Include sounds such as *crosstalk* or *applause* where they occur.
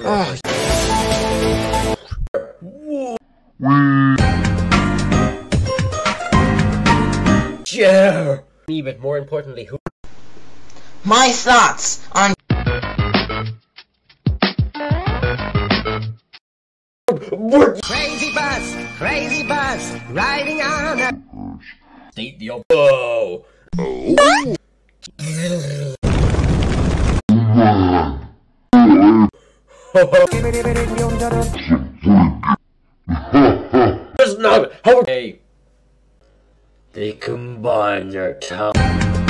Oh, Sure. Me, but more importantly, who? my thoughts on Crazy bus, crazy bus, riding on a State the Whoa. Oh. *laughs* It's not how they they combine their talent.